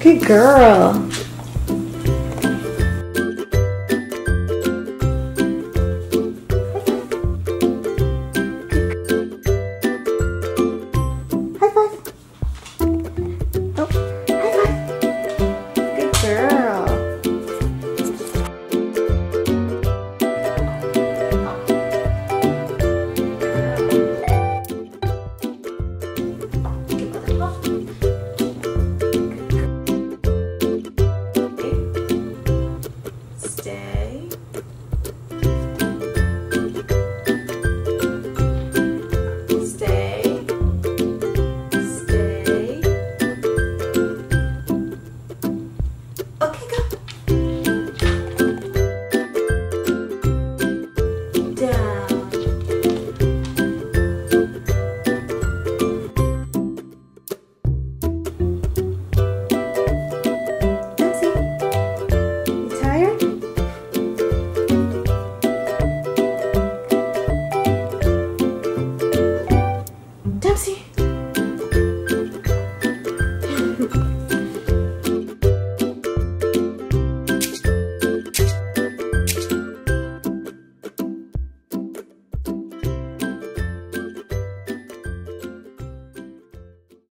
Good girl. Moisés.